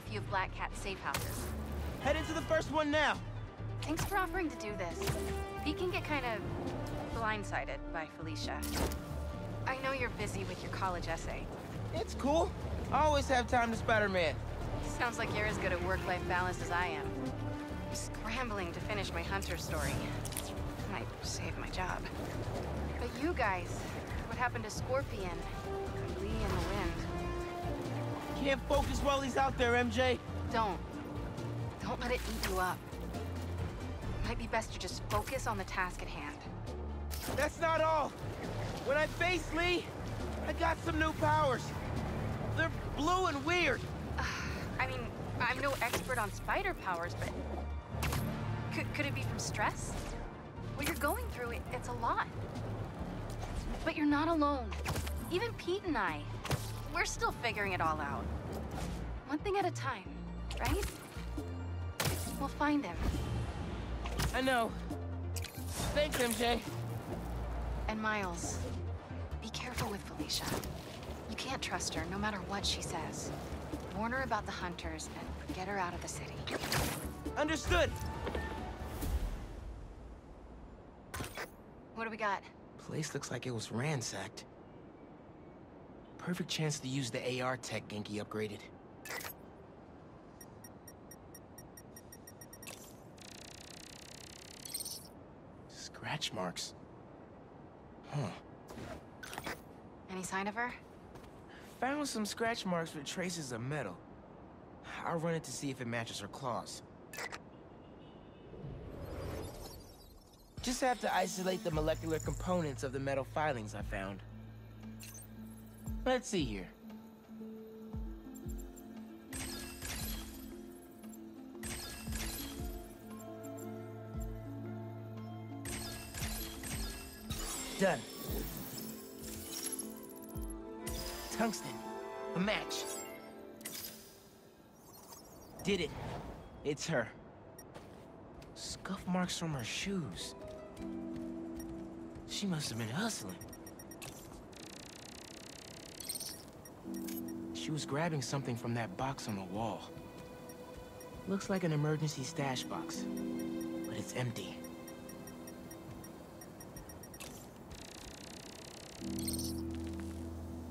a few of Black Cat's safe houses. Head into the first one now. Thanks for offering to do this. Pete can get kind of blindsided by Felicia. I know you're busy with your college essay. It's cool. I always have time to Spider-Man. Sounds like you're as good at work-life balance as I am. I'm scrambling to finish my hunter story. Might save my job. But you guys, what happened to Scorpion? Li in the wind. Can't focus while he's out there, MJ. Don't. Don't let it eat you up. Might be best to just focus on the task at hand. That's not all. When I face Li, I got some new powers. They're blue and weird. I mean, I'm no expert on spider powers, but... Could, could it be from stress? What you're going through, it, it's a lot. But you're not alone. Even Pete and I, we're still figuring it all out. One thing at a time, right? We'll find him. I know. Thanks, MJ. And Miles, be careful with Felicia. You can't trust her, no matter what she says. Warn her about the hunters and get her out of the city. Understood. What do we got? Place looks like it was ransacked. Perfect chance to use the AR tech Ganke upgraded. Scratch marks. Huh. Any sign of her? Found some scratch marks with traces of metal. I'll run it to see if it matches her claws. Just have to isolate the molecular components of the metal filings I found. Let's see here. Done. Tungsten. A match. Did it. It's her. Scuff marks from her shoes. She must have been hustling. She was grabbing something from that box on the wall. Looks like an emergency stash box, but it's empty.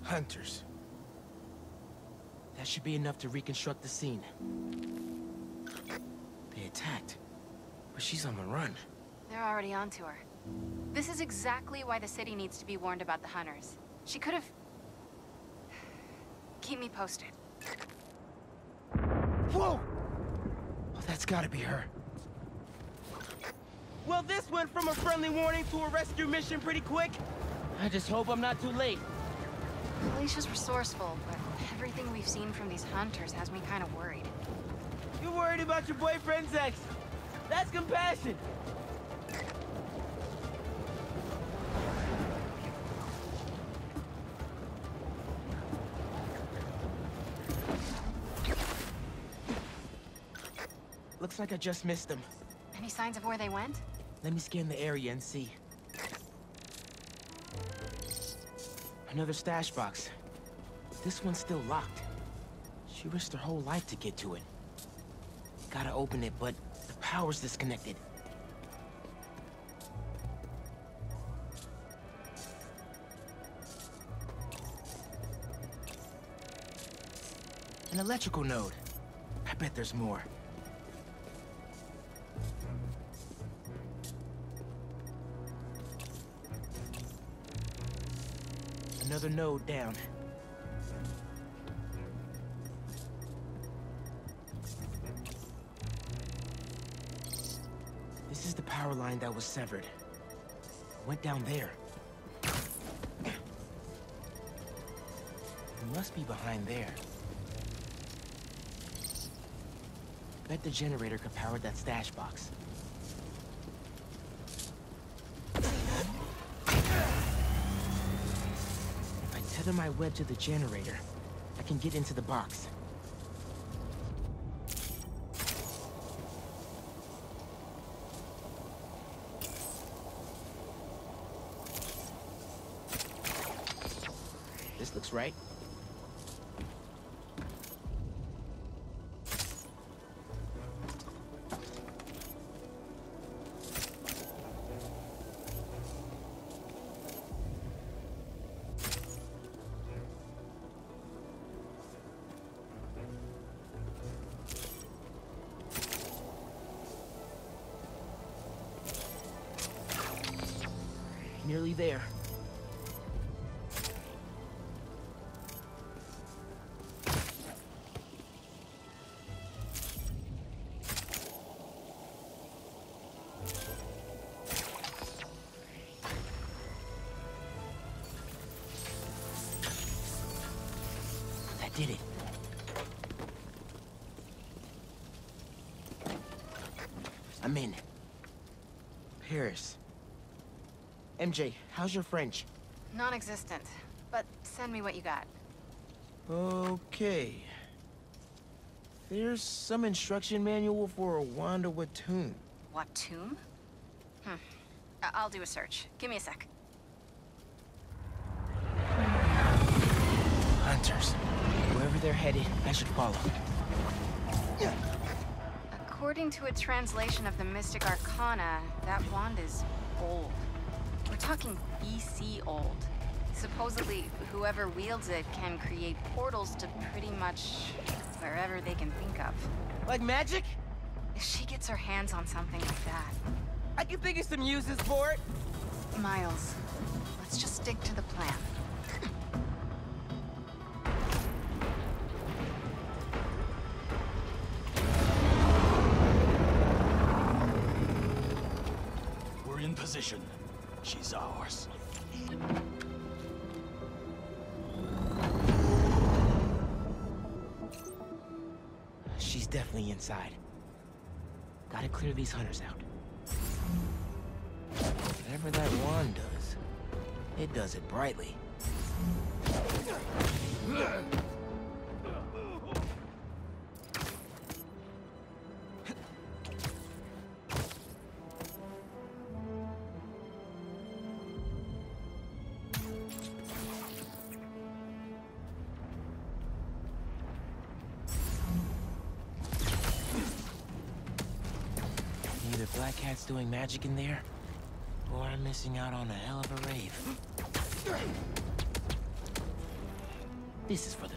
Hunters. That should be enough to reconstruct the scene. They attacked, but she's on the run. They're already onto her. This is exactly why the city needs to be warned about the hunters. She could have... Keep me posted. Whoa! Oh, that's gotta be her. Well, this went from a friendly warning to a rescue mission pretty quick. I just hope I'm not too late. Felicia's resourceful, but everything we've seen from these hunters has me kind of worried. You're worried about your boyfriend's ex. That's compassion. Looks like I just missed them. Any signs of where they went? Let me scan the area and see. Another stash box. This one's still locked. She risked her whole life to get to it. Gotta open it, but the power's disconnected. An electrical node. I bet there's more. Another node down. This is the power line that was severed. It went down there. It must be behind there. Bet the generator could power that stash box. Tether my web to the generator, I can get into the box. This looks right. Nearly there. That did it. I'm in. Paris. MJ, how's your French? Non-existent. But send me what you got. Okay. There's some instruction manual for a Wanda Watoomb. What tomb? Hmm. I- I'll do a search. Give me a sec. Hunters. Wherever they're headed, I should follow. Yeah. According to a translation of the Mystic Arcana, that wand is old. We're talking BC old. Supposedly, whoever wields it can create portals to pretty much wherever they can think of. Like magic? If she gets her hands on something like that, I can think of some uses for it. Miles, let's just stick to the plan. We're in position. Inside. Gotta clear these hunters out. Whatever that wand does, it does it brightly. Doing magic in there, or I'm missing out on a hell of a rave. This is for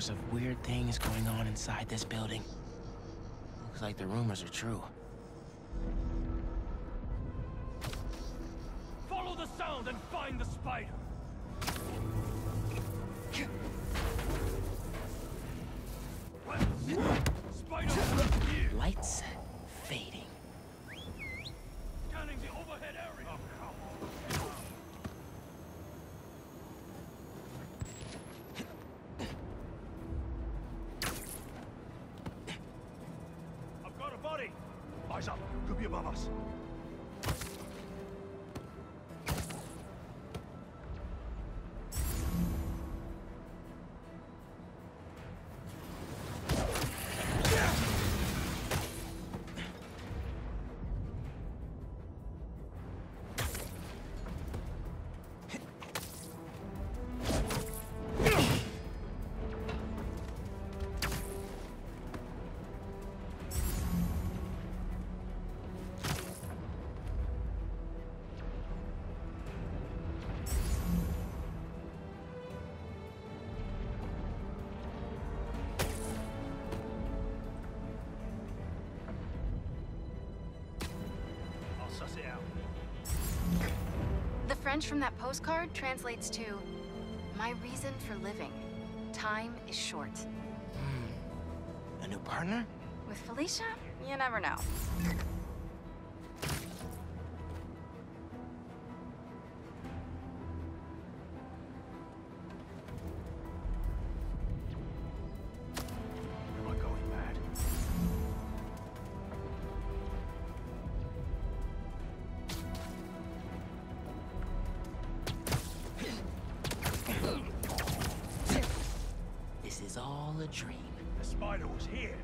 rumors of weird things going on inside this building. Looks like the rumors are true. Suss it out. The French from that postcard translates to My reason for living. Time is short. Hmm. A new partner? With Felicia, you never know. A dream. The spider was here.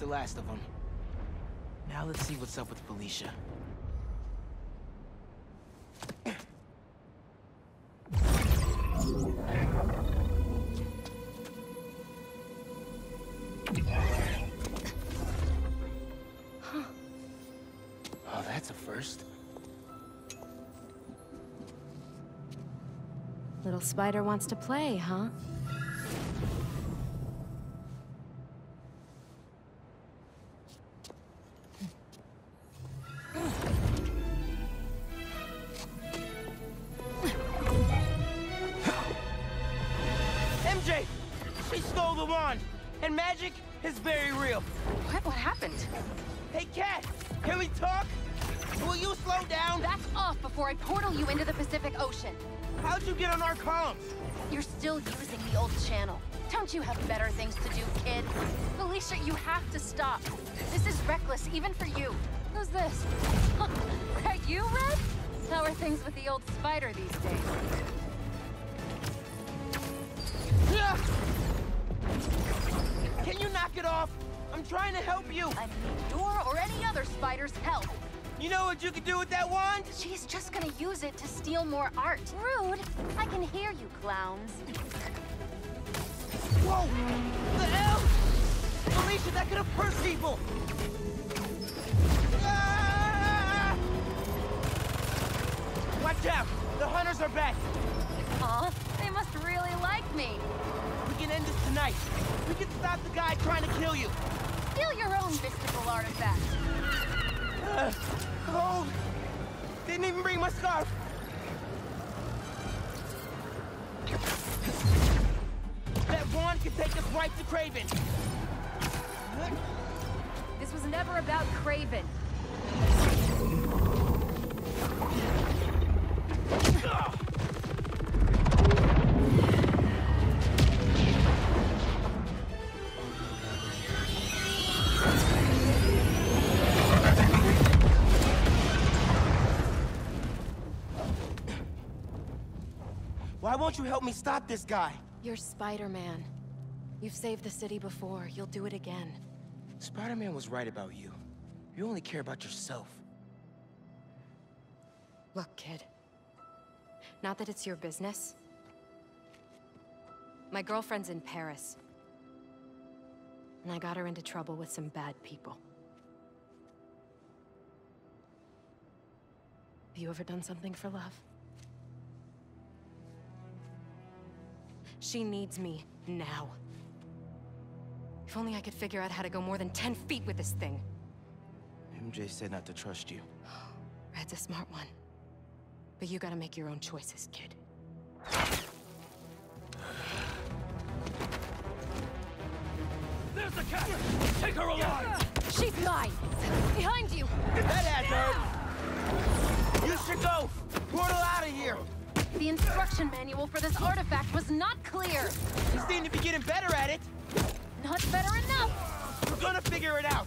The last of them. Now let's see what's up with Felicia. Oh, that's a first. Little spider wants to play, huh? Still using the old channel. Don't you have better things to do, kid? Felicia, you have to stop. This is reckless, even for you. Who's this? that you, Red? How are things with the old spider these days? Yeah. Can you knock it off? I'm trying to help you. I need your or any other spider's help. You know what you could do with that wand? She's just gonna use it to steal more art. Rude. I can hear you, clowns. Whoa! The hell? Felicia, that could have hurt people! Ah! Watch out! The hunters are back! Aw, they must really like me. We can end this tonight. We can stop the guy trying to kill you. Steal your own mystical artifact. Uh, cold. Didn't even bring my scarf. That wand can take us right to Kraven. This was never about Kraven. Won't you help me stop this guy? You're Spider-Man. You've saved the city before. You'll do it again. Spider-Man was right about you. You only care about yourself. Look, kid. Not that it's your business. My girlfriend's in Paris. And I got her into trouble with some bad people. Have you ever done something for love? She needs me now. If only I could figure out how to go more than 10 feet with this thing. MJ said not to trust you. Red's a smart one. But you gotta make your own choices, kid. There's the cat! Take her alive! She's mine! Behind you! That adds hurt. You should go. Portal out of here. The instruction manual for this artifact was not clear. You seem to be getting better at it. Not better enough. We're gonna figure it out.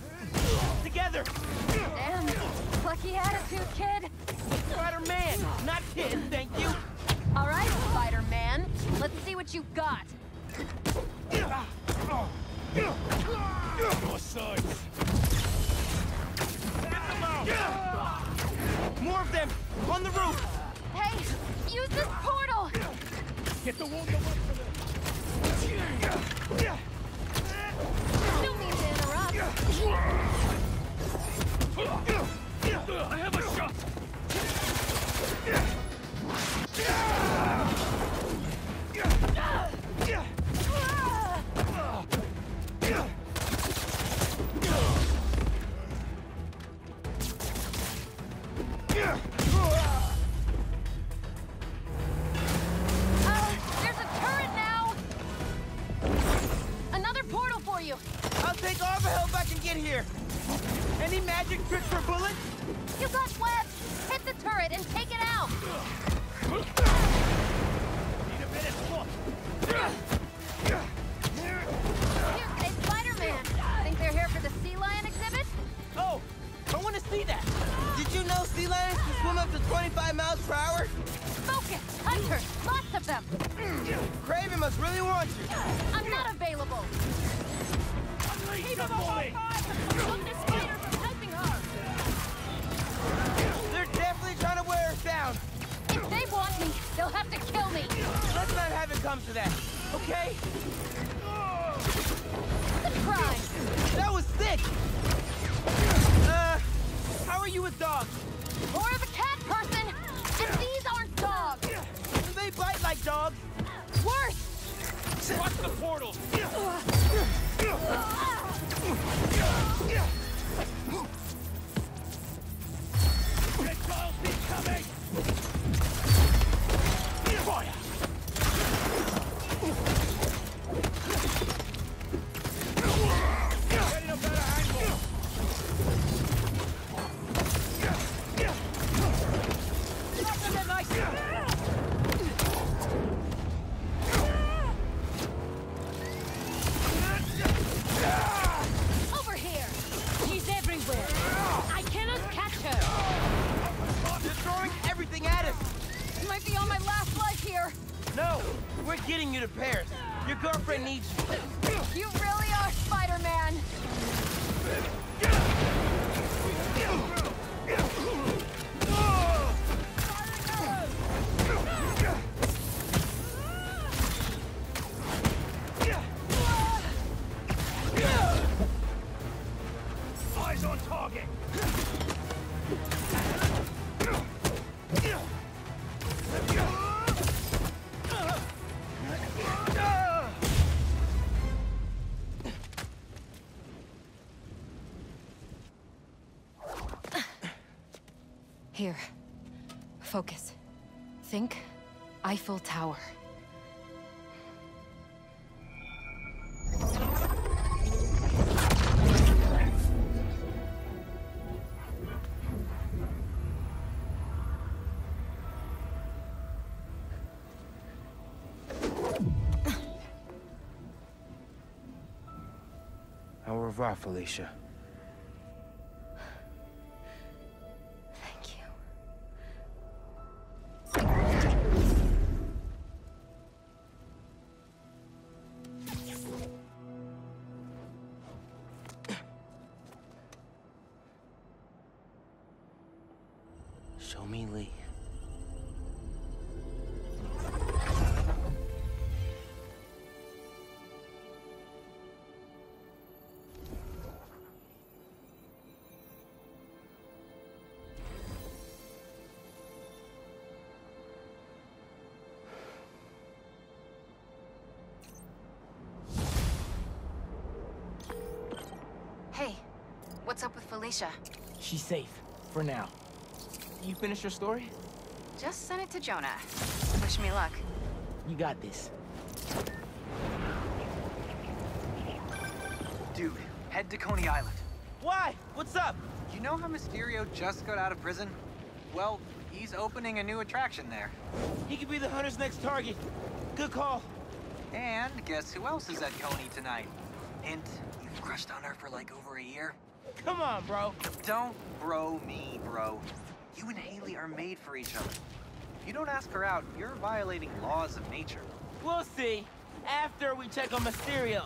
Together. Damn, plucky attitude, kid. Spider-Man, not kid, thank you. All right, Spider-Man. Let's see what you've got. Your sides. More of them, on the roof. Use this portal. Get the wall away from them. Don't mean to interrupt. I have a shot. 25 miles per hour? Focus, hunters, lots of them. Kraven must really want you. I'm not available. Unleash the bully. Stop the spider from helping her. They're definitely trying to wear us down. If they want me, they'll have to kill me. Let's not have it come to that, okay? Crime. That was sick! Uh, how are you with dogs? More of a person. And these aren't dogs. They bite like dogs? Worse. Watch the portal. We're getting you to Paris. Your girlfriend needs you. You really are Spider-Man. Here. Focus. Think Eiffel Tower. Au revoir, Felicia. Show me Li. Hey, what's up with Felicia? She's safe, for now. You finished your story? Just sent it to Jonah. Wish me luck. You got this. Dude, head to Coney Island. Why? What's up? You know how Mysterio just got out of prison? Well, he's opening a new attraction there. He could be the hunter's next target. Good call. And guess who else is at Coney tonight? Hint, you've crushed on her for like over a year. Come on, bro. Don't bro me, bro. You and Hailey are made for each other. If you don't ask her out, you're violating laws of nature. We'll see. After we check on Mysterio.